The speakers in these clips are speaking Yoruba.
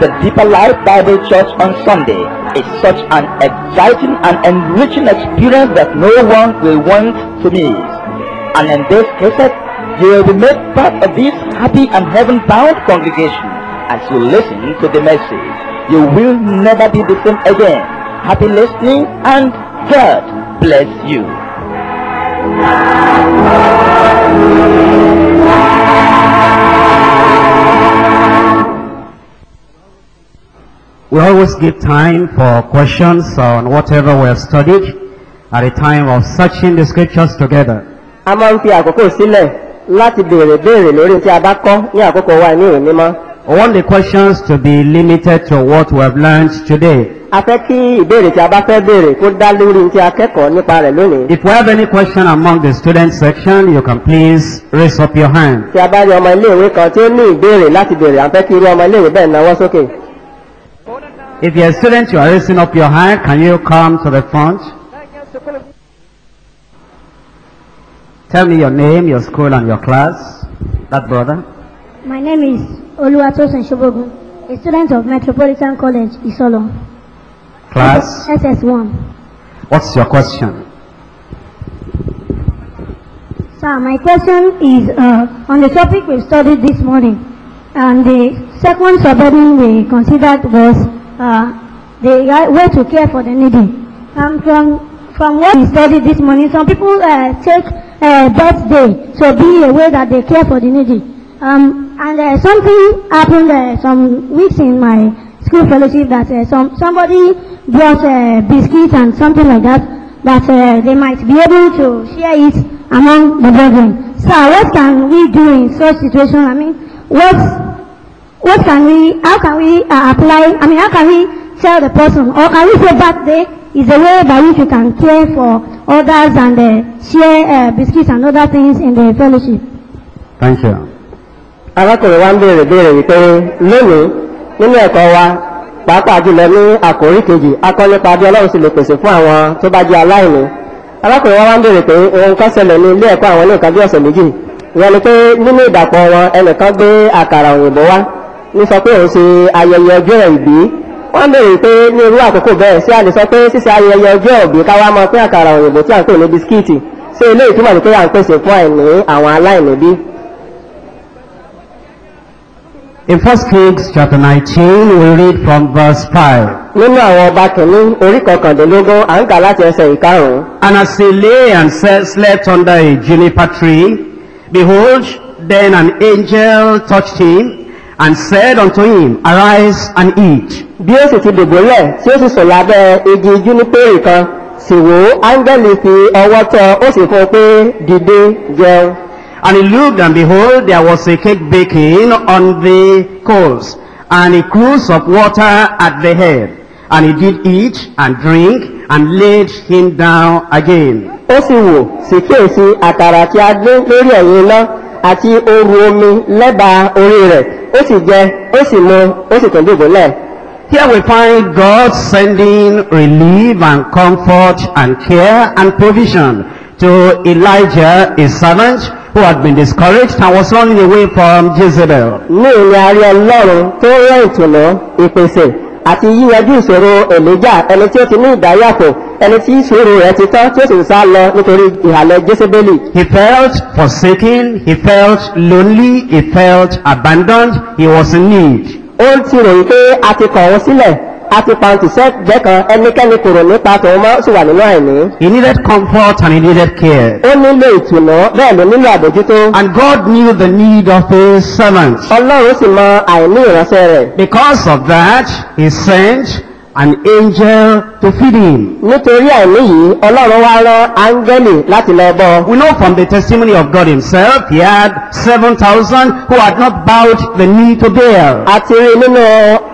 the Deeper Life Bible Church on Sunday is such an exciting and enriching experience that no one will want to miss. And in this cassette, you will be made part of this happy and heaven-bound congregation as you listen to the message. You will never be the same again. Happy listening and God bless you. We always give time for questions on whatever we have studied at a time of searching the scriptures together. a máa ń fi àkókò sílẹ̀ láti béèrè béèrè lórí tí a bá kọ́ ní àkókò wa ní ìwé mímọ́. I want the questions to be limited to what we have learned today. a fẹ́ kí ìbéèrè tí a bá fẹ́ béèrè kó dá lórí tí a kẹ́kọ̀ọ́ nípa rẹ̀ lónìí. If we have any question among the student section, you can please raise up your hand. tí a bá rí ọmọ iléèwé kan tí ó ní ìbéèrè láti béèrè à ń fẹ́ kí irú ọmọ iléèwé bẹ́ẹ̀ náwó sókè. If you're a student, you are raising up your hand, can you come to the front? Tell me your name, your school, and your class. That brother. My name is Oluwatosin Shobogun, a student of Metropolitan College, Isolo. Class. SS1. What's your question? Sir, my question is uh, on the topic we studied this morning. And the second subheading we considered was uh, the right way to care for the needy. And from, from what we studied this morning, some people uh, take uh, birthday to be a way that they care for the needy. Um, and uh, something happened uh, some weeks in my school fellowship that uh, some, somebody brought uh, biscuits and something like that, that uh, they might be able to share it among the brethren. So what can we do in such situation? I mean, what, what can we, how can we uh, apply, I mean, how can we tell the person, or can we say birthday is a way by which we can care for others and uh, share uh, biscuits and other things in the fellowship? Thank you. arákùnrin wa ń béèrè béèrè wípé lónìí nínú ẹ̀kọ́ wa pàápàá jùlọ ní àkórí kejì akọ́ nípa bí ọlọ́run sì lè pèsè fún àwọn tó bá jẹ́ aláìní arákùnrin wa wá ń béèrè pé ohun kan ṣẹlẹ̀ ní ilé ẹ̀kọ́ àwọn ní nǹkan bí ọ̀sẹ̀ méjì ìyẹn ni pé nínú ìdàpọ̀ wọn ẹnìkan gbé àkàrà òyìnbó wá ní sọ pé òun ṣe ayẹyẹ ọjọ́ ìbí. Wọ́n béèrè pé ní irú àkókò bẹ́ẹ̀ sí àlè sọ pé ṣíṣe ayẹyẹ ọjọ́ ìbí káwá mọ pé àkàrà òyìnbó tí à ń pè ní bisikíìtì? Ṣé ilé ìtumọ̀ ní pé à ń pèsè fún àìní àwọn aláìní bí? In 1 Kings chapter 19, we read from verse 5. nínú àwọn ọba kìíní orí kọkàndínlógún à ń kà láti ẹsẹ̀ ìkarùn-ún. And as he lay and slept under a juniper tree, behold, then an angel touched him and said unto him, Arise and eat. bí ó sì ti dìbòlẹ̀ tí ó sì sùn lábẹ́ igi júnípérì kan sì wò ó áńgẹ́lì fi ọwọ́ tọ́ ó sì fún un pé dìde jẹun And he looked, and behold, there was a cake baking on the coals, and a cruse of water at the head. And he did eat and drink, and laid him down again. ó sì wò sì kíyèsí àkàrà tí a gbé lórí ẹ̀yìn iná àti ooru omi lẹ́bàá orí rẹ̀. Ó sì jẹ ó sì mu ó sì tún dìbòlẹ̀ Here we find God sending relief and comfort and care and provision to Elijah, his servant, who had been discouraged and was running away from Jezebel. ní ìní àárí ọlọ́run tó rán ìtùnú ìpèsè àti yíyanjú ìṣòro èlíjà ẹni tí ó ti ní ìdáyàpò ẹni tí ìṣòro rẹ̀ ti tán tí ó sì ń sá lọ nítorí ìhàlẹ̀ jésébélì He felt forsaken, he felt lonely, he felt abandoned, he was in need. ó ti ròyìn pé a ti kọ̀ wọ́n sílẹ̀ a ti pàǹtì sẹ́gbẹ́ kan ẹnikẹ́ni kò rò nípa tòun ó sì wà nínú àìní. He needed comfort and he needed care. ó nílò ìtùnú bẹ́ẹ̀ ló nílò àbójútó. And God knew the need of his servant. ọlọ́run sì mọ àìní ìránṣẹ́ rẹ̀. Because of that, he sent an angel to feed him. nítorí àìní yìí ọlọ́run wá rán áńgẹ́lì láti lọ bọ́. We know from the testimony of God himself, he had 7,000 who had not bowed the knee to Baal. a ti rí nínú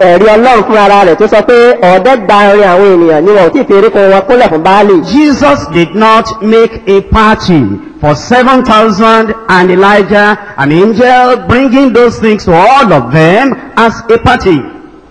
ẹ̀rí ọlọ́run fún ara rẹ̀ tó sọ pé ọ̀ọ́dẹ́gbàrin àwọn ènìyàn ni wọn ò tí ì fi erékùn wọn kólẹ̀ fún báálì. Jesus did not make a party for 7,000 and Elijah, an angel, bringing those things to all of them as a party.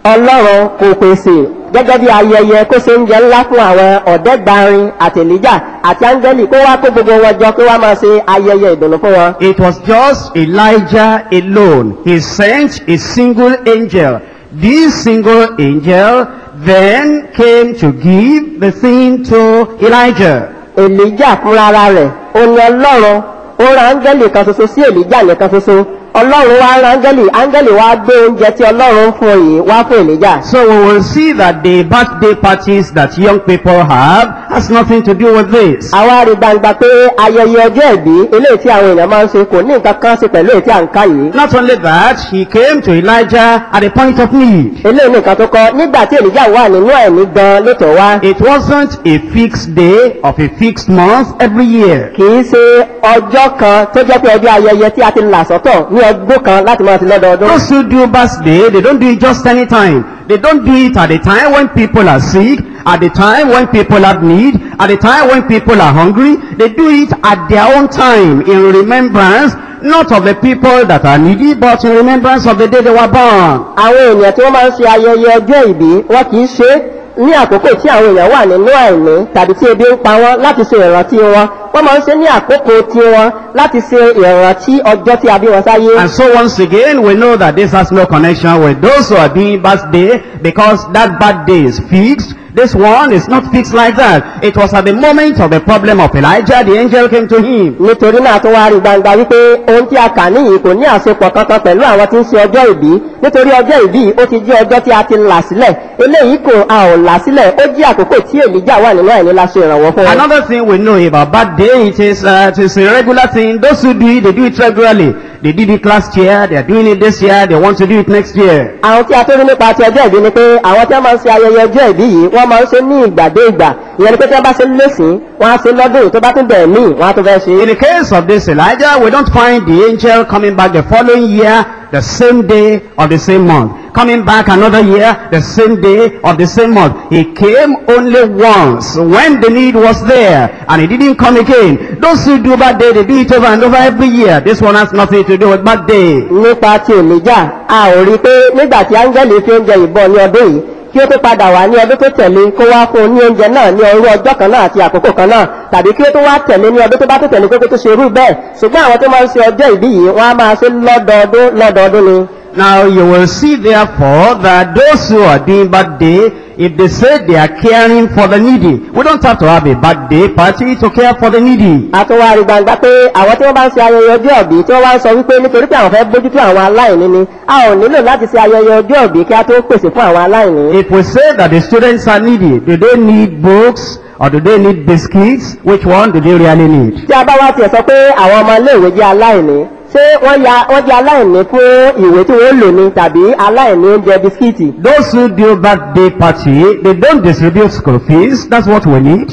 ọlọ́run kò pèsè gẹ́gẹ́ bí ayẹyẹ kó ṣe ń jẹ ńlá fún àwọn ọ̀dẹ́gbàrin àtẹ̀líjà àti áńgẹ́lì kó wá kó gbogbo wọn jọ kó wá máa ṣe ayẹyẹ ìdùnnú fún wọn. It was just Elijah alone. He sent a single angel this single angel then came to give the thing to Elijah. èlíjà fúnra rẹ̀ ní ọlọ́run ó ra áńgẹ́lì kan ṣoṣo sí èlíjà nìkan ṣoṣo ọlọ́run wá ra áńgẹ́lì áńgẹ́lì wá gbé oúnjẹ tí ọlọ́run fún yìí wá fún èlíjà. So we will see that the birthday parties that young people have has nothing to do with this. àwa rí gbangba pé ayẹyẹ ọjọ́ ìbí eléyìí tí àwọn èèyàn máa ń ṣe kò ní nǹkan kan ṣe pẹ̀lú èyí tí à ń ká yìí. Not only that, he came to Elijah at a point of need. eléyìí nìkan tó kọ nígbà tí èlíjà wà nínú ẹ̀mí gan lótò wá It wasn't a fixed day of a fixed month every year. kì í ṣe ọjọ́ kan tó jẹ́ pé ọjọ́ ayẹyẹ tí a ti là sọ́tọ̀ ní ọdún kan láti máa ti lọ́dọọdún. Those who do birthday, they don't do it just any time. They don't do it at the time when people are sick, at the time when people have need, at the time when people are hungry. They do it at their own time in remembrance, not of the people that are needy, but in remembrance of the day they were born. àwọn èèyàn tí wọ́n máa ń ṣe ayẹyẹ ọjọ́ ìbí wọn kì í ṣe é ní àkókò tí àwọn èèyàn wà nínú àìní tàbí tí ebi ń pa wọ́n láti ṣe ìrántí wọn wọ́n máa ń ṣe ní àkókò tiwọn láti ṣe ìrántí ọjọ́ tí a bí wọn sáyé. And so once again, we know that this has no connection with those who are doing birthday because that birthday is fixed. This one is not fixed like that. It was at the moment of the problem of Elijah, the angel came to him. nítorí náà tó wá rí gbangba wípé ohun tí a kà níyìí kò ní àsopọ̀ kankan pẹ̀lú àwọn tí ń ṣe ọjọ́ ìbí nítorí ọjọ́ ìbí ó ti jẹ́ ọjọ́ tí a ti là sílẹ̀ eléyìí kò a ò là sílẹ̀ ó jẹ́ àkókò tí èlíjà wà nínú àìní láṣẹ ìrànwọ́ fún wọn. Another thing we know about birthday, it is, uh, it is a regular thing. Those who do it, they do it regularly. They did it last year, they are doing it this year, they want to do it next year. àwọn tí a tó rí nípa ti ọjọ́ ìbí ni pé àwọn tí wọ́n máa ń ṣe ayẹyẹ ọjọ́ ìbí yìí wọ́n máa ń ṣe ní ìgbà dé ìgbà ìyẹn ni pé tí wọ́n bá ṣe lẹ́sìn wọ́n á ṣe lọ́dún tó bá tún bẹ̀rẹ̀ míì wọ́n á tún fẹ́ ṣe. In the case of this Elijah, we don't find the angel coming back the following year, the same day of the same month. Coming back another year, the same day of the same month. He came only once when the need was there and he didn't come again. Those who do bad day, they do it over and over every year. This one has nothing to do with bad day. nípa ti èlíjà a ò rí i pé nígbà tí áńgẹ́lì fi oúnjẹ ìbọn ní ọdún yìí kí ó tó padà wá ní ọdún tó tẹ̀lé kó wá fún un ní oúnjẹ náà ní ọrú ọjọ́ kan náà àti àkókò kan náà tàbí kí ó tó wá tẹ̀lé ní ọdún tó bá tó tẹ̀lé kókó tó ṣe irú bẹ́ẹ̀ ṣùgbọ́n àwọn tó máa ń ṣe ọjọ́ ìbí yìí wọ́n á máa ṣe lọ́dọọdún lọ́dọọdún ni. Now you will see therefore that those who are doing bad day, if they say they are caring for the needy, we don't have to have a bad day party to care for the needy. àtúwárí gbangba pé àwọn tí wọ́n bá ń ṣe ayẹyẹ ọjọ́ ìbí tí wọ́n wá ń sọ wípé nítorí pé àwọn fẹ́ bójútó àwọn aláìní ni a ò nílò láti ṣe ayẹyẹ ọjọ́ ìbí kí a tó pèsè fún àwọn aláìní. If we say that the students are needy, do they need books or do they need biscuits? Which one do they really need? tí a bá wá tiẹ̀ sọ pé àwọn ọmọ iléèwé jẹ́ aláìní ṣé wọ́n jẹ́ aláìní fún ìwé tí wọ́n lò ní tàbí aláìní oúnjẹ bisikíìtì. Those who do birthday party, they don't distribute school fees. That's what we need.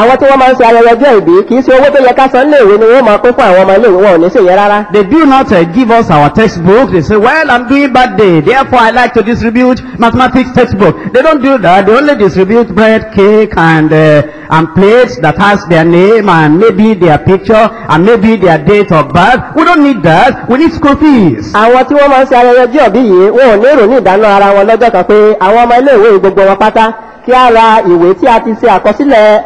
Àwọn tí wọ́n máa ń ṣe ayẹyẹ ọjọ́ ìbí kì í ṣe owó tó yẹ ká san léèwé ni wọ́n máa pín fún àwọn ọmọ iléèwé wọn ò ní ṣèyẹn rárá. They do not uh, give us our textbook. They say, well, I'm doing birthday. Therefore, I like to distribute mathematics textbook. They don't do that. They only distribute bread, cake, and, uh, and plates that has their name and maybe their picture and maybe their date of birth. We don't need that. We need school fees. àwọn tí wọ́n máa ń ṣe ayẹyẹ ọjọ́ ìbí yìí wọn ò ní èrò ní ìdáná ara wọn lọ́jọ́ kan pé àwọn ọmọ iléèwé gbogbo wọn pátá kí a ra ìwé tí a ti ṣe àkọsílẹ̀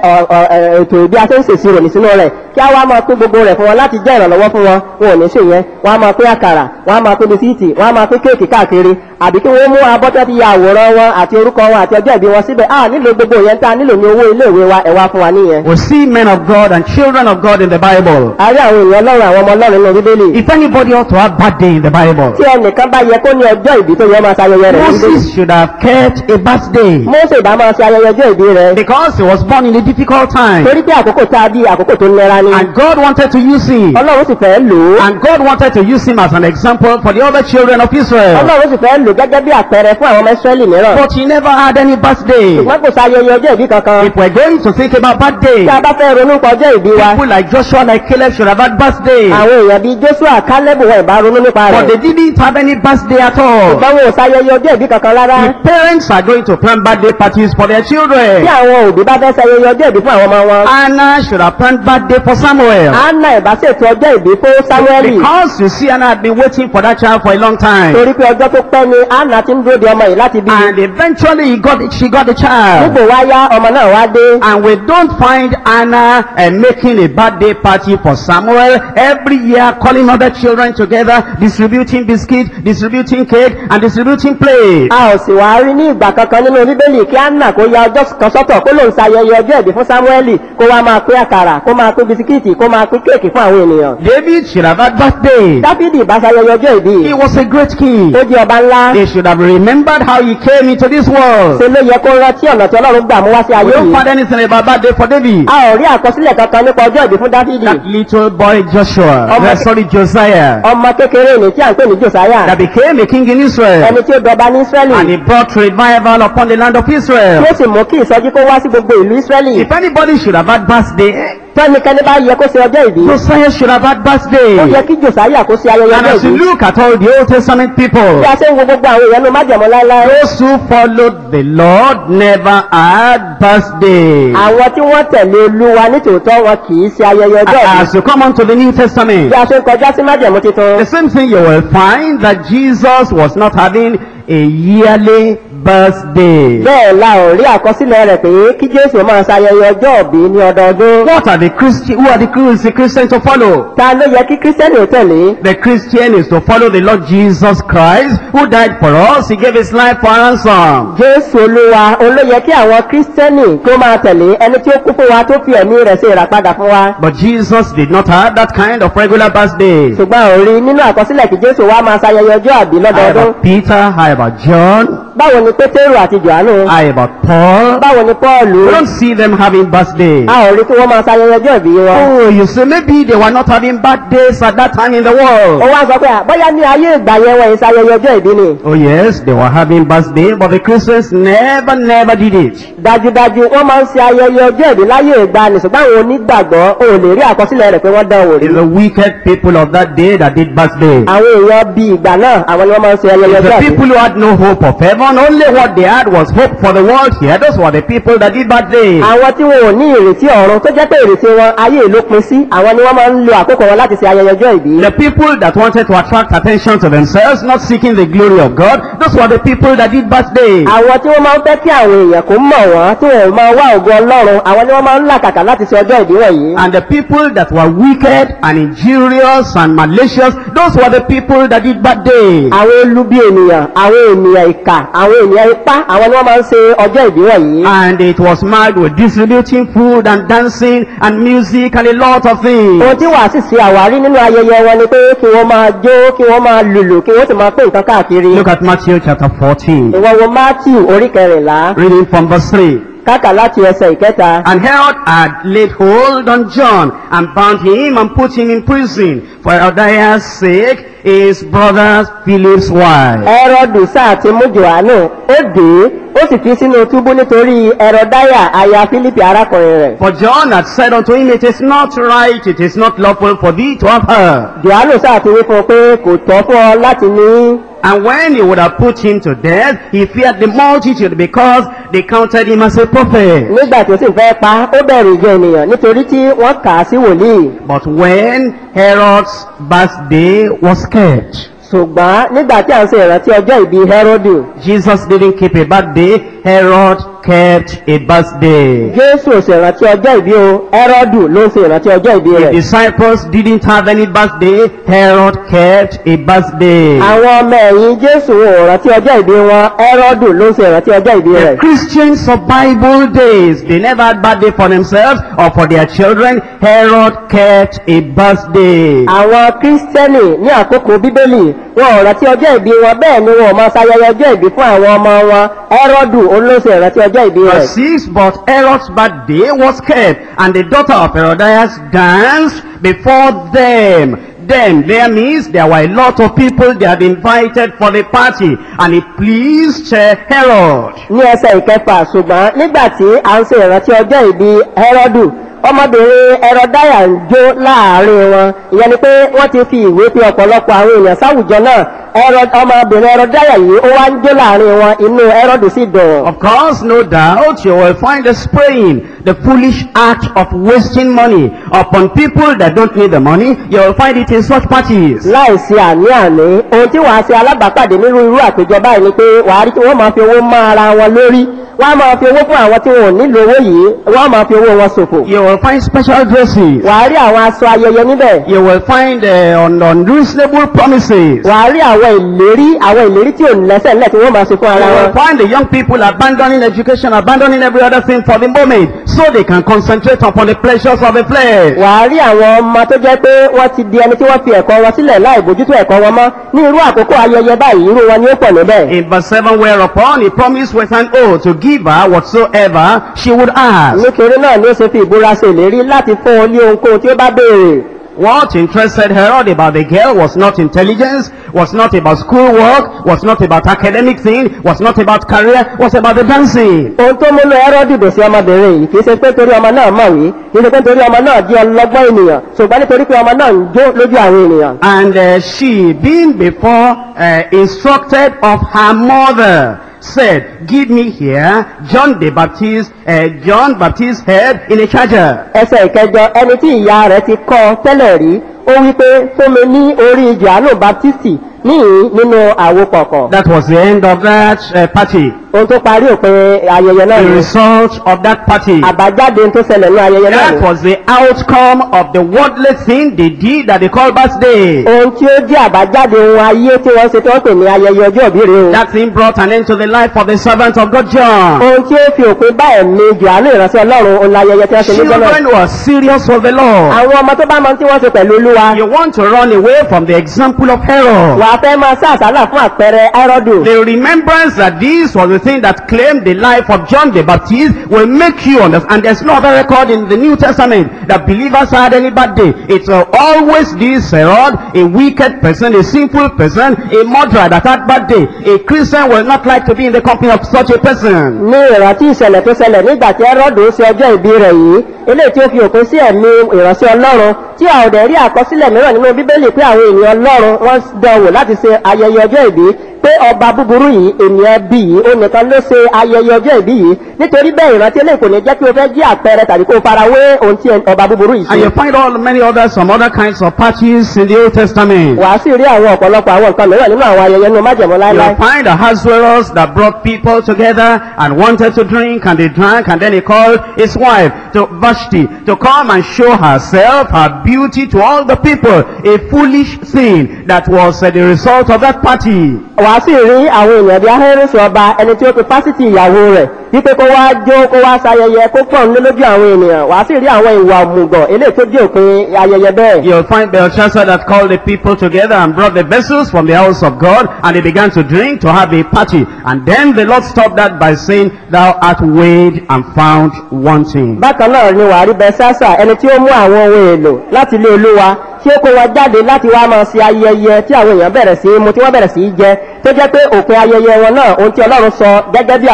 ètò ìbí a ṣe ń ṣèṣirò ní sínú rẹ̀. Kí a wá máa pín gbogbo rẹ̀ fún wọn láti jẹ́ ìrànlọ́wọ́ fún wọn. Wọn ò ní ṣe yẹn wọn á máa pín àkàrà wọn á máa pín bisikíìtì wọn á máa pín kéèkì káàkiri àbí kí wọ́n mú abọ́tẹ́ ti ya àwòrán wọn àti orúkọ wọn àti ọjọ́ ìbí wọn síbẹ̀. A nílò gbogbo yẹn tá a nílò ní owó iléèwé wa ẹ̀ wá fún wa níyẹn. We see men of God and children of God in the Bible. a rí àwọn èèyàn ọlọ́run àwọn ọmọ ọlọ́run nínú bíbélì. If anybody ought to have bad day in the Bible, tí ẹnìkan bá yẹ kó ní ọjọ́ ìbí tó yẹ máa ṣe ayẹyẹ rẹ̀ Moses should have kept a birthday Mósè ìbá máa ṣe ayẹyẹ ọjọ́ ìbí rẹ̀. Because he was born in a difficult time. Torí pé àkókò tá a bí àkókò tó nira ni. And God wanted to use him. ọlọ́run sì fẹ́ lò ó. And God wanted to use him as an example for the other children of Israel. ọlọ́run sì fẹ́ lò gẹ́gẹ́ bí àpẹẹrẹ fún àwọn ọmọ ìsírẹ́lì mìíràn But he never had any birthday. ṣùgbọ́n kò sí ayẹyẹ ọjọ́ ìbí kankan If we're going to think about birthday, tí a bá fẹ́ ronú ọjọ́ ìbí wa people like Joshua, like Caleb should have had birthday. àwọn èèyàn bíi joshua caleb wọn ìbá ronú nípa But they rẹ̀ didn't have any birthday at all. ṣùgbọ́n wọn ò sí ayẹyẹ ọjọ́ ìbí kankan rárá The parents are going to plan birthday parties for their children. àwọn òbí bá fẹ́ ṣe ayẹyẹ ọjọ́ ìbí fún àwọn ọmọ wọn Anna should have planned birthday for Samuel. anna ìbá ṣètò ọjọ́ ìbí fún samueli Because you see, Anna had been waiting for that child for a long time. torí pé ọjọ́ tó pẹ́ ni anna ti ń dúró de ọmọ yìí láti bí And eventually he got, she got the child. nígbò wá yá ọmọ náà wá dé And we don't find Anna uh, making a birthday party for Samuel every year, calling other children together, distributing biscuit, distributing cake, and distributing plates. a ò sì wá rí ní ìgbà kankan nínú bíbélì kí anna kó ya ọjọ́ kan sọ́tọ̀ kó lòun ṣayẹyẹ ọjọ́ ìbí fún samueli kó wá máa pín àkàrà kó máa pín bisikíìtì kó máa pín kéèkì fún àwọn ènìyàn David should have had birthday. dáfídì bá ṣayẹyẹ ọjọ́ ìbí He was a great king. ó jẹ́ ọba ńlá They should have remembered how he came into this world. ṣe ló yẹ kó rántí ọ̀nà tí ọlọ́run gbà mú wá sí We ayé don't yìí find anything about birthday for David. a ò rí àkọsílẹ̀ kankan nípa ọjọ́ ìbí fún dáfídì That little boy Joshua, uh, sorry, Josiah, ọmọ kékeré ni tí à ń pè ní josiah that became a king in Israel. ẹni tí ó dọba ní And israeli he brought revival upon the land of Israel. tí ó sì mú kí ìsọjí kó wá sí gbogbo ìlú israeli If anybody should have had birthday, tẹ́nikẹ́ni bá yẹ kó ṣe ọjọ́ ìbí. Josiah should have had ó yẹ birthday. kí josiah kó ṣe ayẹyẹ And ọjọ́ as you look at all the Old Testament people, bí a ṣe ń wo gbogbo àwọn èèyàn ló má jẹ̀mọ́ láéláé. those who followed the Lord never had birthday. àwọn tí wọ́n tẹ̀lé olúwa nítòótọ́ wọn kì í ṣe ayẹyẹ ọjọ́ ìbí. As you come on to the New bí Testament, a ṣe ń kọjá sí májẹ̀mú titun. the same thing you will find that Jesus was not having a yearly birthday. bẹ́ẹ̀ la ò rí àkọsílẹ̀ rẹ̀ pé kí jésù máa ṣayẹyẹ ọjọ́ ìbí ní ọdọọdún What are the Christian? Who are the Chris- the Christians to follow? ta ló yẹ kí kírísítẹ́nì ò tẹ̀lé The Christian is to follow the Lord Jesus Christ, who died for us. He gave his life for ransom. jésù olúwa yẹ kí àwọn kírísítẹ́nì kó máa tẹ̀lé ẹni tí ó kú fún wa tó fi ẹ̀mí rẹ̀ ṣe ìràpadà fún wa But Jesus did not have that kind of regular birthday. ṣùgbọ́n ò rí nínú àkọsílẹ̀ kí jésù wá máa ṣayẹyẹ ọjọ́ àbí lọ́dọọdún about Peter, about John, báwo ni pétérù àti johannu I about Paul. báwo ni pọ́ọ̀lù We don't see them having birthday. a ò rí kí wọ́n máa ṣayẹyẹ ọjọ́ ìbí wọn Oh, you say maybe they were not having birthdays at that time in the ó world. wá sọ pé à, bóyá ní ayé ìgbà yẹn wọ́n ìṣayẹyẹ ọjọ́ ìbí ni Oh yes, they were having birthday, but the Christians never, never did it. dájúdájú wọ́n máa ń ṣe ayẹyẹ ọjọ́ ìbí láyé ìgbà ni ṣùgbọ́n àwọn onígbàgbọ́ ò lè rí àkọsílẹ̀ rẹ̀ pé wọ́n dán wò rí the wicked people of that day that did birthday. àwọn èèyàn bí ìgbà náà àwọn ni wọ́n máa ń ṣe ayẹyẹ ọjọ́ the ìbí people who had no hope of heaven, only what they had was hope for the world here. Those were the people that did birthday. àwọn tí wọn ò ní ìrètí ọ̀run tó jẹ́ pé ìrètí wọn ayé ìlú pin sí àwọn ni wọ́n máa ń lo àkókò wọn láti ṣe ayẹyẹ ọjọ́ ìbí The people that wanted to attract attention to themselves, not seeking the glory of God, those were the people that did birthday. àwọn tí wọ́n máa ń fẹ́ kí àwọn èèyàn kó mọ̀ wọ́n tí wọ́n máa wá ògo ọlọ́run àwọn ni wọ́n máa ń làkàkà láti ṣe ọjọ́ ìbí wọ̀nyí And the people that were wicked and injurious and malicious, those were the people that did birthday. àwọn olubi ènìyàn àwọn ènìyàn ìkà àwọn ènìyàn ipá àwọn ni wọ́n máa ń ṣe ọjọ́ ìbí wọ̀nyí And it was marked with distributing food and dancing and music and a lot of things. ohun tí wàá sì ṣe àwárí nínú ayẹyẹ wọn ni pé kí wọ́n máa jó kí wọ́n máa lùlù kí wọ́n sì máa pín nǹkan káàkiri Look at Matthew chapter 14, ìwọ wo matthew orí kẹrìnlá reading from verse 3. Káàkà láti ẹsẹ̀ ìkẹta And Herod had laid hold on John and bound him and put him in prison for Herodias' sake, his brother Philip's wife. ẹrọdù sáà ti mú ó dé ó sì fi sínú túbú nítorí ẹrọdáyà aya fílípì arákùnrin rẹ̀ For John had said unto him, It is not right, it is not lawful for thee to have her. johannu sáà ti wí fún un pé kò tọ́ fún ọ láti ní And when he would have put him to death, he feared the multitude because they counted him as a prophet. nígbà tí ó sì fẹ́ pa ó bẹ̀rù ìjọ ènìyàn nítorí tí wọ́n kà á sí wòlíì But when Herod's birthday was kept, ṣùgbọ́n nígbà tí à ń ṣe ìrántí ọjọ́ ìbí herodu Jesus didn't keep a birthday, Herod kept a birthday. jésù ò ṣèrántí ọjọ́ ìbí o herodu ló ṣe ìrántí ọjọ́ ìbí The rẹ̀ disciples didn't have any birthday, Herod kept a birthday. àwọn ọmọ ẹ̀yìn jésù ò rántí ọjọ́ ìbí wọn herodu ló ṣe ìrántí ọjọ́ ìbí The rẹ̀ Christians of Bible days, they never had birthday for themselves or for their children. Herod kept a birthday. àwọn kírísítẹ́nì ní àkókò bíbélì wọn ò rántí ọjọ́ ìbí wọn bẹ́ẹ̀ ni wọn ò máa ṣayẹyẹ ọjọ́ ìbí fún àwọn ọmọ wọn herodu olóṣè ìrántí ọjọ́ ìbí rẹ̀ Verse 6, but Herod's birthday was kept, and the daughter of Herodias danced before them. Them, there means there were a lot of people they had invited for the party, and it pleased uh, Herod. ní ẹsẹ̀ ìkẹfà ṣùgbọ́n nígbà tí à ń ṣe ìrántí ọjọ́ ìbí herodu ọmọbìnrin ẹrọdáyà ń jó láàárín wọn ìyẹn ni pé wọ́n ti fi ìwé pe ọ̀pọ̀lọpọ̀ àwọn èèyàn sáwùjọ náà ẹrọ ọmọbìnrin ẹrọdáyà yìí ó wá ń jó láàárín wọn inú ẹrọdù sì dùn. Of course, no doubt, you will find the spraying, the foolish act of wasting money upon people that don't need the money. You will find it in such parties. láìsí àní-àní ohun tí wàá ṣe alábàápàdé nínú irú àpéjọ báyìí ni pé wàá rí tí wọ́n máa fi owó mọ́ ara wọn lórí wọ́n á máa fi owó fún àwọn tí wọn ò nílò owó yìí wọ́n á máa fi owó wọn ṣòfò. You will find special dresses. wàá rí àwọn aṣọ ayẹyẹ níbẹ̀ You will find uh, un unreasonable promises. wàá rí àwọn ìlérí àwọn ìlérí tí ò lẹ́sẹ̀ ńlẹ̀ tí wọ́n máa ṣe fún ara You wọn. will find the young people abandoning education, abandoning every other thing for the moment, so they can concentrate upon the pleasures of the flesh. wàá rí àwọn ọmọ tó jẹ́ pé wọ́n ti di ẹni tí wọ́n fi ẹ̀kọ́ wọn sílẹ̀ láì bójútó ẹ̀kọ́ wọn mọ́ ní irú àkókò ayẹyẹ báyìí irú wọn ni ó pọ̀ níbẹ̀. In verse 7, whereupon he promised with an oath to give her whatsoever she would ask. nítorí náà ni ó ṣe fi ìbúra ṣe ìlérí láti fún un ní ohunkóhun tí ó bá béèrè. What interested Herod about the girl was not intelligence, was not about schoolwork, was not about academic thing, was not about career, was about the dancing. ohun tó múlò ẹrọ dìbò sí ọmọbìnrin yìí kì í ṣe pé torí ọmọ náà mọ̀wé kì í ṣe pé torí ọmọ náà jẹ́ ọlọ́gbọ́n ènìyàn ṣùgbọ́n nítorí pé ọmọ náà ń jó lójú àwọn ènìyàn. And uh, she, being before uh, instructed of her mother, said, Give me here John the Baptist, uh, John Baptist's head in a charger. ẹsẹ̀ ìkẹjọ ẹni tí ìyá rẹ̀ ti kọ́ tẹ́lẹ̀ rí ó wí pé fún mi ní orí johannu baptisti níhìn nínú àwo kọ̀ọ̀kan. That was the end of that uh, party. ohun tó parí òpin ayẹyẹ náà The ni result of that party. àbájáde tó ṣẹlẹ̀ ní ayẹyẹ náà That ni. was the outcome of the worldly thing they did that they call birthday. ohun tí ó jẹ́ àbájáde ohun ayé tí wọ́n ṣe tí wọ́n pè ní ayẹyẹ ọjọ́ ìbí o. That thing brought an end to the life of the servant of God John. ohun tí ó fi òpin bá ẹ̀mí johannu ìránṣẹ́ ọlọ́run ohun ayẹyẹ tí wọ́n ṣe níjọ́ náà. Children who are serious with the Lord. àwọn ọmọ tó bá mọ tí wọ́n ṣe pẹ̀lú olúwa You want to run away from the example of Herod. wà á fẹ́ máa sá àsálà fún àpẹẹrẹ ẹ́rọ́dù. The remembrance that this was the thing that claimed the life of John the Baptist will make you understand. And there's no other record in the New Testament that believers had any bad day. It's uh, always this Herod, a wicked person, a sinful person, a murderer that had bad day. A Christian will not like to be in the company of such a person. ní ìrántí ìṣẹ̀lẹ̀ tó ṣẹlẹ̀ nígbà tí ẹ́rọ́dù ṣe ọjọ́ ìbí rẹ̀ yìí eléyìí tí ó fi òpin sí ẹ̀mí ìránṣẹ́ ọlọ́run tí a ò dẹ̀ rí àkọsílẹ̀ mìíràn nínú bíbélì pé àwọn ènìyàn ọlọ́run wọ́n dán wò láti ṣe ayẹyẹ ọjọ́ ìbí pé ọba búburú yìí ènìyàn bí yìí ó nìkan ló ṣe ayẹyẹ ọjọ́ ìbí yìí nítorí bẹ́ẹ̀ ìrántí eléyìí kò ní jẹ́ kí o fẹ́ jí àpẹẹrẹ tàbí kó o farawé ohun tí ọba búburú yìí And you ṣe. find all many other, some other kinds of parties in the Old Testament. wàá sì rí àwọn ọ̀pọ̀lọpọ̀ àwọn nǹkan mìíràn nínú àwọn ayẹyẹ nínú májẹ̀mú láéláé. You find the Ahasuerus that brought people together and wanted to drink and they drank and then he called his wife to Vashti to come and show herself, her beauty to all the people. A foolish thing that was uh, the result of that party. Wàá sì rí àwọn èèyàn bíi ahẹ́rẹ́sì ọba ẹni tí ó pe pásítì ìyàwó rẹ̀ wípé kó wá jó kó wá ṣayẹyẹ kó pọ̀ ní lójú àwọn ènìyàn wàá sì rí àwọn ìwà òmùgọ̀ eléyìí tó dé òpin ayẹyẹ bẹ́ẹ̀. You'll find Belshazzar that called the people together and brought the vessels from the house of God and they began to drink to have a party. And then the Lord stopped that by saying, Thou art weighed and found wanting. bákan náà ni wàá rí bẹsásà ẹni tí ó mú àwọn ohun èlò láti ilé olúwa tí ó kó wọn jáde láti wá máa ṣe ayẹyẹ tí àwọn èèyàn bẹ̀rẹ̀ sí mu tí wọ́n bẹ̀rẹ̀ sí jẹ tó jẹ́ pé òpin ayẹyẹ wọn náà ohun tí ọlọ́run sọ gẹ́gẹ́ bí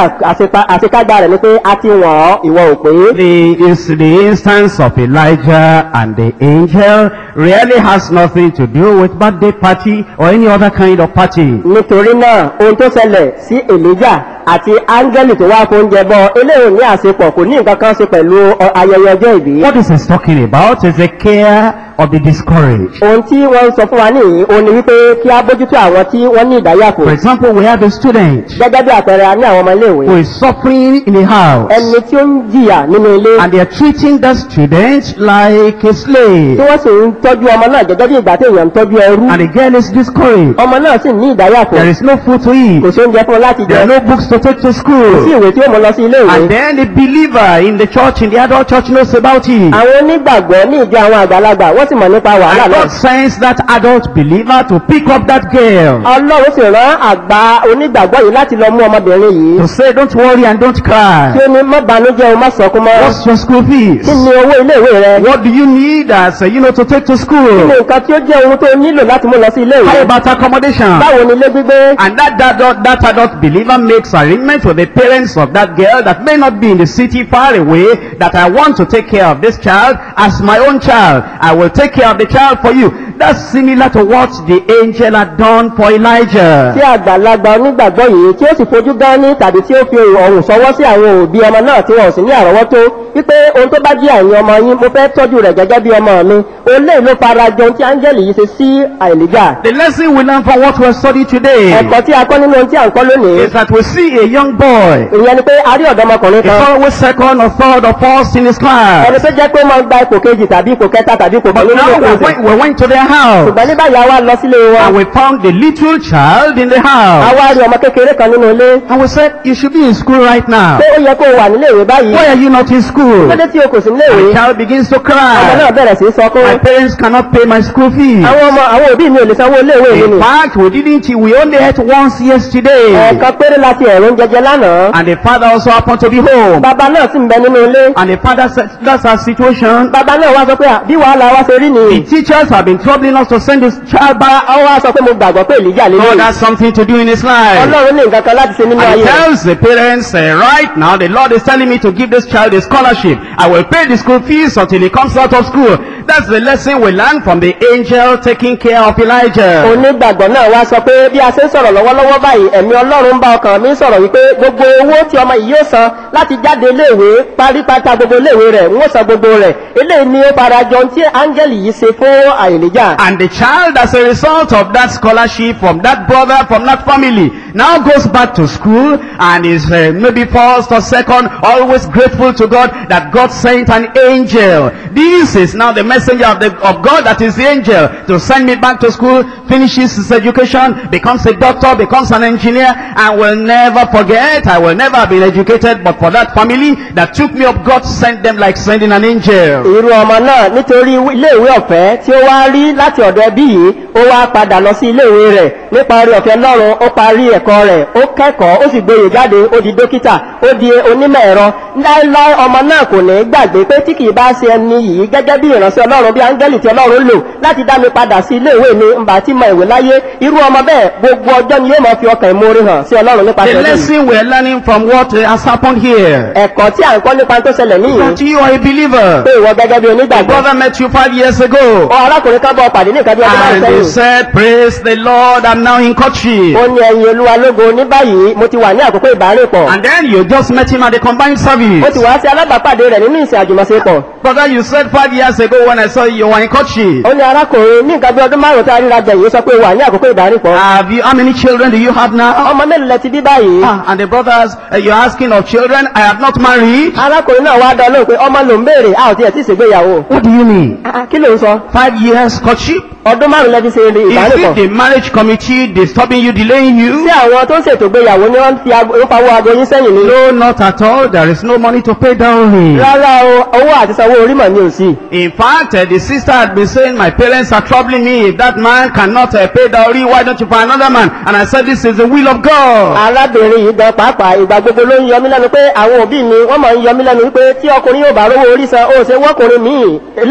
àṣekágbá rẹ̀ ni pé a ti wọ̀n ọ́ ìwọ òpin. The, is the instance of Elijah and the angel really has nothing to do with birthday party or any other kind of party. nítorí náà ohun tó ṣẹlẹ̀ sí elijah àti áńgẹ́lì tó wá fún oúnjẹ bọ eléyìí ní àṣepọ̀ kò ní nǹkan kan ṣe pẹ̀lú ayẹyẹ ọjọ́ ìbí. What this is talking about is the care of the discouraged. ohun tí wọ́n sọ fún wa nìyí òun ni wípé kí á bójútó àwọn tí wọ́n ní ìdáyàfò. For example, we have a student gẹ́gẹ́ bí àpẹẹrẹ a ní àwọn ọmọ iléèwé. who is suffering in a house ẹni tí ó ń jìyà nínú ilé and they are treating that student like a tí slave wọ́n sì ń tọ́jú ọmọ náà gẹ́gẹ́ bí ìgbà tí èèyàn ń tọ́jú ẹrú. and the girl is discouraged. ọmọ náà sì ní ìdáyàfò. There is no food to kò eat. sí oúnjẹ fún láti There are jẹ. no books to take to kò sí school. ìwé tí ó mú lọ sí ilé And ìwé. then the believer in the church, in the adult church knows about it. àwọn onígbàgbọ́ ní ìjọ àwọn àgbàlagbà wọ́n sì mọ̀ nípa wàhálà And náà. God sends that adult believer to pick up that girl. ọlọ́run sì rán àgbà onígbàgbọ́ yìí láti lọ mú ọmọbìnrin yìí. To say, don't worry and don't cry. ó ní má banújẹ́ o má sọkún mọ́. What's your school fees? kí ni owó iléèwé rẹ. What do you need as, you know, to take to kí ni school? nǹkan tí ó jẹ́ ohun tó nílò láti mú lọ sí ilé How ìwé. about accommodation? báwo ni ilé gbígbé. And that, that, that adult believer makes a arrangement with the parents of that girl that may not be in the city far away, that I want to take care of this child as my own child. I will take care of the child for you. That's similar to what the angel had done for tí Elijah. àgbàlagbà onígbàgbọ́ yìí tí ó sì fojú gání tàbí tí ó fi ọ̀rùn sọwọ́ sí àwọn òbí ọmọ náà tí wọn sí ní àrọ́wọ́tó wípé ohun tó bá jí àìní ọmọ yín mo fẹ́ tọ́jú rẹ̀ gẹ́gẹ́ bí ọmọ mi olè ló fara jọ tí áńgẹ́lì yìí ṣe sí àìlíjà. The lesson we learn from what we study today ẹ̀kọ́ tí a kọ́ nínú ohun tí à ń kọ́ lónìí is that we see a young boy. ìyẹn ni pé a rí ọ̀dọ́mọkùnrin kan always second or third or fourth in his ẹni class. tó jẹ́ pé ó máa ń gba ipò kejì tàbí ipò kẹta tàbí ipò But kan nínú now we went, we went to their house ṣùgbọ́n ní báyìí a wá lọ sílé wọn and we found the little child in the a house. wá rí ọmọ kékeré kan nínú ilé And we said, you should be in school right now. pé ó yẹ kó o wà nílé ìwé báyìí Why are you not in school? lóde tí o kò sí nílé And ìwé the child begins to ọmọ cry. náà bẹ̀rẹ̀ sí í sọ pé My parents cannot pay my school fees. àwọn ọmọ àwọn òbí mi ò lè sanwó ilé ìwé mi In nì fact, we didn't, we only ate once yesterday. ẹ̀ẹ̀kan péré láti ẹ̀rọ ń jẹjẹ lánàá And the father also happened to be home. bàbá náà sì ń bẹ nínú ilé And the father said, that's our situation. bàbá náà wá sọ pé "À, bí wàhálà wa ṣe rí The nìyí teachers have been troubling us to send this child back. àwọn wá sọ pé mo gbàgbọ́ pé èlíjà lé God lóyún has something to do in his life. ọlọ́run ní nǹkan kan láti ṣe nínú And ayé rẹ̀ tells the parents, uh, right now, the Lord is telling me to give this child a scholarship. I will pay the school fees until he comes out of school. That's the lesson we learn from the angel taking care of Elijah. onígbàgbọ́ náà wá sọ pé bí a ṣe ń sọ̀rọ̀ lọ́wọ́lọ́wọ́ báyìí ẹ̀mí ọlọ́run ń bá ọkàn mi sọ̀rọ̀ wípé gbogbo owó tí ọmọ yìí yóò san láti jáde iléèwé parí pátá gbogbo iléèwé rẹ̀ ń ó san gbogbo rẹ̀ eléyìí ni ó fara jọ ohun tí áńgẹ́lì yìí ṣe fún àìlèjà And the child, as a result of that scholarship from that brother, from that family, now goes back to school and is uh, maybe first or second, always grateful to God that God sent an angel. This is now the messenger of, the, of God that is the angel to send me back to school, finishes his education, becomes a doctor, becomes an engineer, and will never forget, I will never have been educated, but for that family that took me up, God sent them like sending an angel. irú ọmọ náà nítorí iléèwé ọ̀fẹ́ tí ó wá rí láti ọ̀dọ̀ ẹbí yìí ó wá padà lọ sí iléèwé rẹ̀. Nípa orí ọ̀fẹ́ lọ́run ó parí ẹ̀kọ́ rẹ̀ ó kẹ́kọ̀ọ́ ó sì gboyè jáde ó di dókítà ó di onímọ̀ ẹ̀rọ. Láíláí ọmọ náà kò ní gbàgbé pé tí kì í bá ṣe ẹni yìí gẹ́gẹ́ bí ìránṣẹ́ ọlọ́run bí áńgẹ́lì tí ọlọ́run lò láti dá mi padà sí iléèwé mi ńbà tí mọ ìwé láyé irú ọmọ bẹ́ẹ̀ gbogbo ọjọ́ ni yóò máa fi ọkàn ìmoore hàn sí ọlọ́run nípa The tẹ̀lé lesson we're learning from what has happened here. ẹ̀kọ́ tí à ń kọ́ nípa tó ṣẹlẹ̀ níyìí That you are a believer. pé ìwọ gẹ́gẹ́ bí onígbàgbọ́ brother met you five years ago. ọ arákùnrin kan bọ́ pàdé ní bí ọdún márùn And he said, praise the Lord, I'm now in courtship. ó ní ẹyin olúwa lógo ní báyìí mo ti wà ní àkókò ìbárèpọ̀ And then you just met him at the combined ó ti service. wá sí alábàápàdé rẹ̀ nínú ìsìn àjùmọ̀ṣepọ̀ Brother, you said five years ago when I saw you, you were in courtship. ó ní arákùnrin ní nǹkan bí ọdún márùn-ún tí a ríra ó sọ pé wà ní àkókò ìbárèpọ̀ Have you, how many children do you have now? ọmọ mélòó lẹ ti bí báyìí Ah, and the brothers, uh, you're asking of children, I have not married. arákùnrin náà wá dán lóhùn pé ọmọ ló ń béèrè a ò tiẹ̀ tí ì ṣègbéyàwó What do you mean? Ah, ah, kí ló ń sọ Five years courtship? Ọdún márùn-ún lẹ fi ṣe Is ìbárèpọ̀ it the marriage committee disturbing you, delaying you? àwọn tó ń ṣètò ìgbéyàwó ni wọ́n fi pawó aago yín sẹ́yìn ni No, not at all. There is no money to pay dowry. rárá o owó àti sanwó orí mọ̀ ní òsì In fact, uh, the sister had been saying, my parents are troubling me. If that man cannot uh, pay dowry, why don't you find another man? And I said, this is the will of God. arábìnrin yìí gan pàápàá ìgbà gbogbo ló ń yọ mí lẹ́nu pé àwọn òbí mi wọ́n máa ń yọ mí lẹ́nu wípé tí ọkùnrin yóò bá rówó orí san ó ṣe wọ́kùnrin míì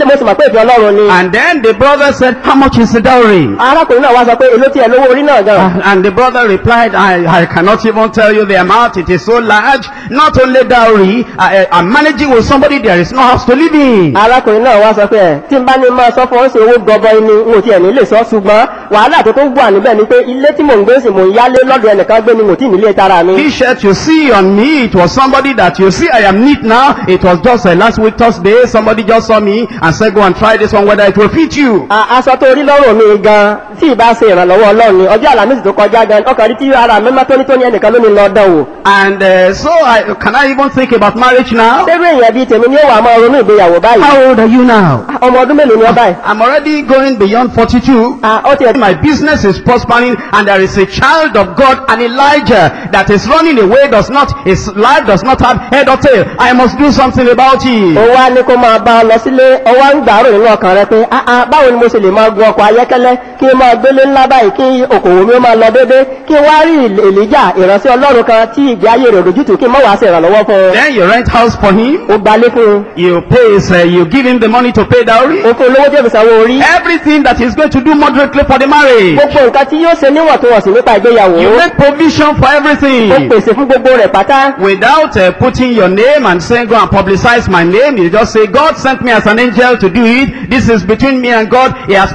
mo sì mọ̀ pé ìfẹ́ ọlọ́run ni. And then the brother said, how much is the dowry? arákùnrin náà wá sọ pé èló tí ẹ lówó orí náà gan. And the brother replied, I, I cannot even tell you the amount. It is so large. Not only dowry, I, I'm managing with somebody. There is no house to live in. arákùnrin náà wá sọ pé ẹ tí n bá ní máa sọ fún ọ ṣe owó gọbọi ni n ò tiẹ̀ ní lè sọ ṣùgbọ́n wàhálà tó tó wà níbẹ̀ ni pé ilé tí mò ń gbé sí mò ń yálé lọ́dọ̀ ẹnìkan gbé ni mò tí ì nílé tara mi. T-shirt you see on me, it was somebody that you see I am neat now. It was just uh, last week Thursday. Somebody just saw me and said, go and try this one whether it will fit you. Aṣọ tó rí lọ́rùn mi gan tí ì bá ṣe ìrànlọ́wọ́ ọlọ́run ni ọjọ́ àlàmísì tó kọjá gan ọkàn rí tí ara mi má tónítóní ẹnìkan ló ní lọ dán wò. And uh, so I, can I even think about marriage now? sẹ́rù èèyàn bíi tèmi ni ó wà máa ronú ìgbéyàwó báyìí. How old are you now? ọmọ ọdún mélòó ni ọ báyìí. I'm already going beyond 42. Ah, ó tiẹ̀ My business is prospering and there is a child of God, an Elijah, that is running away, does not, his life does not have head or tail. I must do something about it. ó wá ní kó máa bá ọ lọ sílé ọwọ́ ń gbàrò nínú ọkàn rẹ pé "Ah, ah, báwo ni mo ṣe lè máa gun gun ọkọ̀ ayẹ́kẹ́lẹ́ kí n máa gbélé ńlá báyìí kí okòwò mi máa lọ déédé kí n wá rí èlíjà ìránṣẹ́ ọlọ́run kan tí ìgbé ayé rẹ̀ rojútù kí n má wàá ṣe ìrànlọ́wọ́ fún un Then you rent house for him. ó gbalé fún un You pay his, uh, you give him the money to pay dowry. ó fún un lówó tí èmi sanwó orí Everything that he's going to do moderately for the marriage. gbogbo nǹkan tí yóò ṣe níwọ̀ntúnwọ̀nsì nípa ìgbéyàwó You make provision for everything. pèsè fún gbogbo rẹ̀ pátá Without uh, putting your name and saying, go and publicize my name, you just say, God sent me as an angel to do it. This is between me and God. He has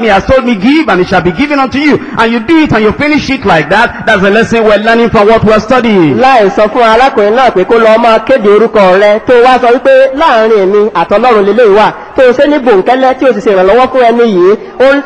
me, has told me, give, and it shall be given unto you. And you do it and you finish it like that. That's a lesson we're learning from what we're studying. láì sọ fún arákùnrin náà pé kó lọ máa kéde orúkọ rẹ tó wá sọ wípé láàárín èmi àtọlọ́run lélẹ́yìí wà tó o ṣe ní bòńkẹ́lẹ́ tí o sì ṣe ìrànlọ́wọ́ fún ẹni yìí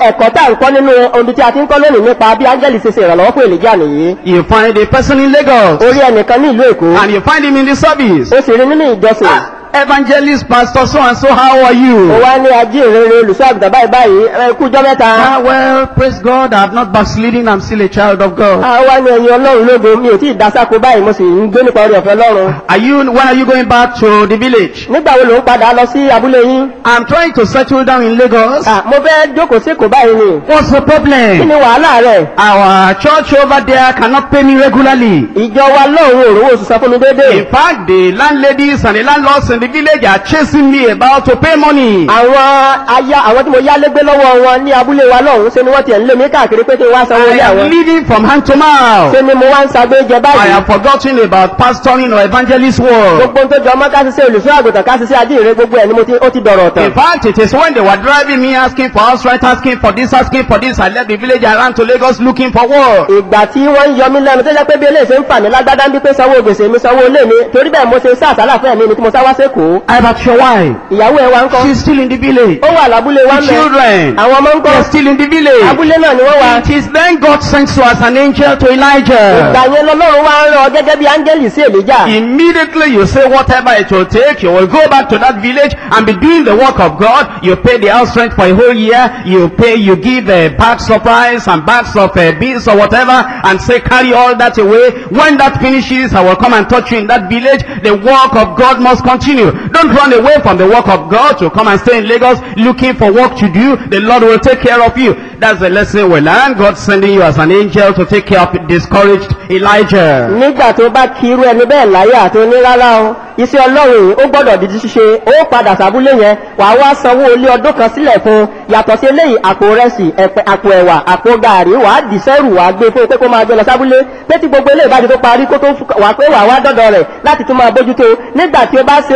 ẹ̀kọ́ tá à ń kọ́ nínú ohun tí a ti ń kọ́ lónìí nípa bí áńgẹ́lì ṣe ṣe ìrànlọ́wọ́ fún èlìjà nìyí You find a person in Lagos orí ẹnìkan ní ìlú èkó and you find him in the service. ó sì rí nínú ìjọsìn Ah, evangelist, pastor, so and so, how are you? ó wá ní ajínrere olùṣọ́ àgùntàn báyìí báyìí ẹ kújọ́ mẹ́ta Ah, well, praise God, I'm not backsliding, I'm still a child of God. a wá ní ẹyin ọlọ́run lógo mi ò tí ì dásáko báyìí mo sì ń gbé nípa orí ọ̀fẹ́ ọlọ́run Are you, when are you going back to the village? nígbà wo ló ń padà lọ sí abúlé yín I'm trying to settle down in Lagos. Ah, mo fẹ́ jókòó sí èkó báyìí ni What's the kí problem? ni wàhálà rẹ̀ Our church over there cannot pay me regularly. ìjọ wa lọ́run òrówó oṣù san fún mi déédéé In fact, the landladies and the landlords in the village are chasing me about to pay money. àwọn aya àwọn tí mo yá légbé lọ́wọ́ wọn ní abúlé wa lọ́hùn ṣe ni wọ́n tiẹ̀ ń lé mi káàkiri pé kí n wá sanwó I ilé am àwọn living from hand to mouth. ṣe ni mo wá ń sagbé jẹ I báyìí have forgotten about pastoring or evangelist work. gbogbo ohun tó jọ ọmọ káṣíṣe olùṣọ́ àgùntàn káṣíṣe ajínrere gbogbo ẹ̀ ni mo ti ó ti dọ̀rọ̀ In tán fact, it is when they were driving me asking for house rent, asking for this, asking for this, I left the village, I ran to Lagos looking for work. ìgbà tí wọ́n yọ mí lẹ́nu tó jẹ́ pé bí eléyìí ṣe ń fà mí lágbádá ń bí pé sanwó gbèsè mi sanwó ilé mi torí bẹ́ẹ̀ mo ṣe sá àsálà fún ẹ̀mí ni tí mo sá wá sékòó I have your wife. ìyàwó ẹ̀ wa ń kọ́ She's still in the village. ó wà lábúlé wa The mẹ́ children. àwọn ọmọ ń kọ́ They're still in the village. abúlé náà ni wọ́n wà It is then God sends you as an angel to ìgbà Elijah. yẹn lọ́lọ́run wá ń rán ọ gẹ́gẹ́ bí áńgẹ́lì sí èlíjà Immediately you say whatever it will take, you will go back to that village and be doing the work of God. You pay the house rent for a whole year. You pay, you give uh, bags of rice and bags of uh, beans or whatever and say carry all that away. When that finishes, I will come and touch you in that village. The work of God must continue. Don't run away from the work of God to come and stay in Lagos looking for work to do. The Lord will take care of you. That's the lesson we learn. God sending you as an angel to take care of discouraged Elijah. nígbà tó bá kí ẹni bẹ́ẹ̀ láyà tó ní o iṣẹ́ ọlọ́run ó gbọ́dọ̀ di ṣíṣe ó padà sábúlé yẹn wàá wá sanwó ilé ọdún kan sílẹ̀ fún un yàtọ̀ sí eléyìí àpò rẹsì àpò ẹ̀wà àpò gààrí wàá dì sẹ́rù wàá gbé fún un pé kó máa gbé lọ sábúlé pé tí gbogbo eléyìí bá tó parí kó tó wàá pé wàá wá dọ́dọ̀ rẹ̀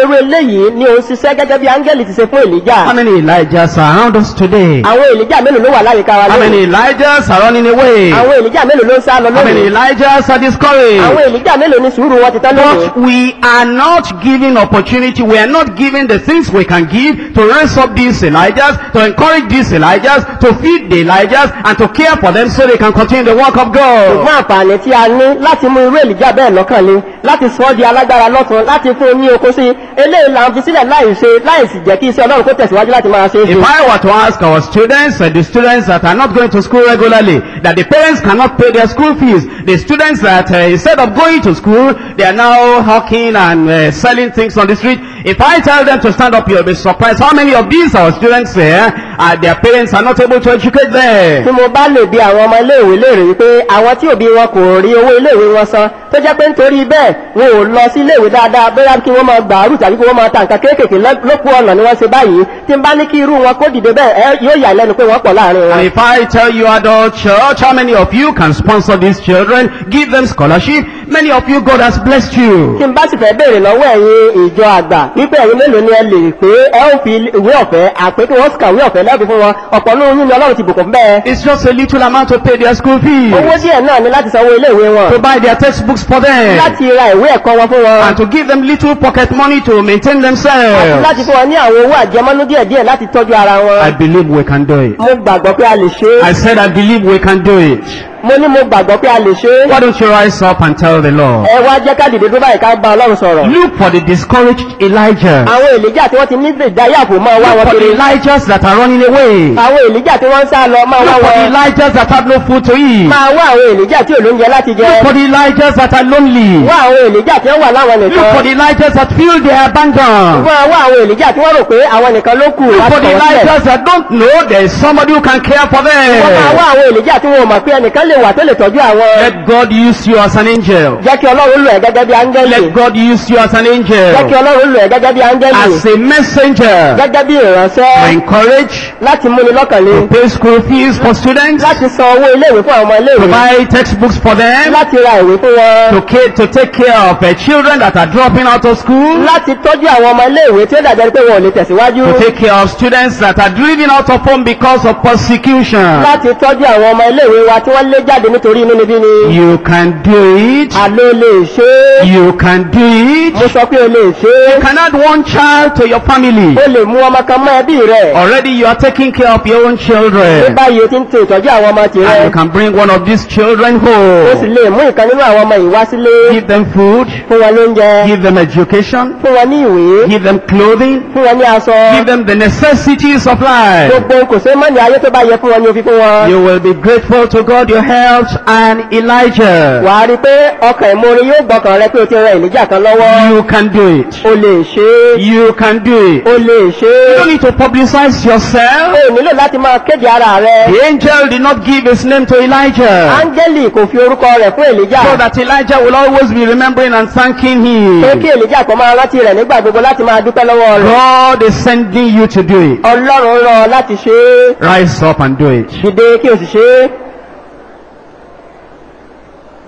irú eléyìí ni òun ṣiṣẹ́ gẹ́gẹ́ bí áńgẹ́lì ti ṣe fún èlíjà How many Elijahs are around us today? àwọn èlíjà mélòó ló wà láyìíká wa How many lónìí Elijahs are running away? àwọn èlíjà mélòó ló ń sá lọ How many lónìí Elijahs are àwọn discouraged? èlíjà mélòó ni sùúrù wọn ti tán lónìí But we are not giving opportunity, we are not giving the things we can give to raise up these Elijahs, to encourage these Elijahs, to feed the Elijahs, and to care for them so they can continue the work of God. ṣùgbọ́n àǹfààní tí a ní láti mú irú èlìjà bẹ́ẹ̀ lọ́kàn le láti sọ ọ́ di alágbára lọ́tún láti fún un ní okun sí eléyìí là ń fi sílẹ̀ láì ṣe láì sì jẹ́ kí iṣẹ́ ọlọ́run kó tẹ̀síwájú láti máa ṣe é If. I were to ask our students, uh, the students that are not going to school regularly, that the parents cannot pay their school fees, the students that uh, instead of going to school, they are now hawking and uh, selling things on the street, if I tell them to stand up, you'll be surprised how many of these our students here, uh, their parents are not able to educate them. tí mo bá lè bi àwọn ọmọ iléèwé léèrè wípé àwọn tí òbí wọn kò rí owó iléèwé wọn san tó jẹ́ pé nítorí bẹ́ẹ̀ wọn ò lọ sí iléèwé dáadáa bóyá kí wọ́n máa gbàárù tàbí kí wọ́n máa ta nǹkan kéékèèké lókù ọ̀nà ni wọ́n ṣe báyìí tí n bá ní kí irú wọn kó dìde bẹ́ẹ̀ yóò yà lẹ́nu pé wọ́n pọ̀ láàárín wọn. if I tell you adult church, how many of you can sponsor these children, give them scholarship? Many of you, God has blessed you. tí n bá sì fẹ́ béèrè lọ́wọ́ ẹ̀yin ìjọ àgbà wípé ẹ̀yin mélòó ni ẹ lè pé ẹ ó fi ìwé ọ̀fẹ́ àpé kí wọ́n sì kàwé ọ̀fẹ́ lẹ́bi fún wọn ọ̀pọ̀ nínú yín ni ọlọ́run ti bùkún bẹ́ẹ̀. It's just a little amount to pay their school fees, owó díẹ̀ náà ni láti sanwó iléèwé wọn to buy their textbooks for them, láti ra ìwé ẹ̀kọ́ wọn fún wọn and to give them little pocket money to maintain àti themselves. láti fún wọn ní àwọn owó àjẹmọ́nú díẹ̀díẹ̀ láti tọ́jú ara I wọn. believe we can do it. mo gbàgbọ́ pé a lè ṣe é I said I believe we can do it. Mo ní mo gbàgbọ́ pé a lè ṣe. Why don't you rise up and tell the Lord? ẹ wá jẹ́ ká dìde tó báyìí ká bá ọlọ́run sọ̀rọ̀. Look for the discouraged Elijah. àwọn èlíjà tí wọ́n ti ní ìdáyàfò máa wá Look wọn for the kiri. Elijahs that are running away. àwọn èlíjà tí wọ́n ń sá lọ máa wá Look for the wọn. Elijahs that have no food to eat. máa wá àwọn èlíjà tí ò lóúnjẹ láti jẹ. Look for the Elijahs that are lonely. wá àwọn èlíjà tí wọ́n wà láwọn Look for nìkan. the Elijahs that feel they are abandoned. wá wá àwọn èlíjà tí wọ́n rò pé àwọn nìkan ló kù Look for the wọ́n. Elijahs that don't know there is somebody who can care for wọ́n máa wá them. àwọn èlíjà tí wọ́n mọ̀ pé ẹnìkan lè wà tó lè tọ́jú àwọn. Let God use you as an angel. jẹ́ kí ọlọ́run lò ẹ́ gẹ́gẹ́ bí áńgẹ́lì. Let God use you as an jẹ́ kí angel. ọlọ́run lò ẹ́ gẹ́gẹ́ bí áńgẹ́lì. As a messenger. gẹ́gẹ́ bí To ìránṣẹ́ encourage. láti múni lọ́kàn le. To pay school fees for students. láti san owó iléèwé fún àwọn ọmọ To iléèwé. buy textbooks for them. láti ra ìwé fún wọn. To, ca- to take care of uh, children that are dropping out of school. láti tọ́jú àwọn ọmọ iléèwé tí ó dàgbẹ́ pé wọn ò lè tẹ̀síwájú. To take care of students that are driven out of home because of persecution. láti tọ́jú àwọn ọmọ iléèwé wa tí wọ́n lé jáde nítorí inúnibíni. You can do it. àló lè ṣe. You can do it. mo sọ pé o lè ṣe You can add one child to your family. o lè mú ọmọ kan mọ́ ẹbí rẹ̀. Already you are taking care of your own ní children. báyìí o ti ń to ìtọ́jú àwọn ọmọ And you can bring one of these children o sì home. lè mú ìkan nínú àwọn ọmọ yìí wá sílé. Give them food. fún wọn lóúnjẹ. Give them education. fún wọn ní ìwé. Give them clothing. fún wọn ní aṣọ. Give them the necessities of life. gbogbo kò sí mọ́ni ayé tó bá yẹ fún wọn ni o fi fún wọn. You will be grateful to God your health and Elijah. wà á rí i pé ọkàn ìmoore yóò gbọ́kàn rẹ pé o ti rẹ ìlíjà kan lọ́wọ́. You can do it. o lè ṣe é. You can do it. o lè ṣe You é. don't need to publicize yourself. o nílò láti máa kéde ara rẹ. The angel did not give his name to Elijah. áńgẹ́lì kò fi orúkọ rẹ̀ fún èlíjà. So that Elijah will always be remembering and thanking him. pé kí èlíjà kan máa rántí rẹ̀ nígbà gbogbo láti máa dúpẹ́ lọ́wọ́ rẹ̀. God is sending you to do it. ọlọ́run rán ọ láti ṣe é. Rise up and do it. dìde kí o sì ṣe é.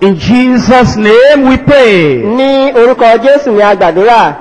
In Jesus' name we pray. ní orúkọ jésù ni a gbàdúrà.